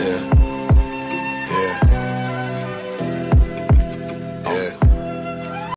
Yeah. Yeah. Yeah.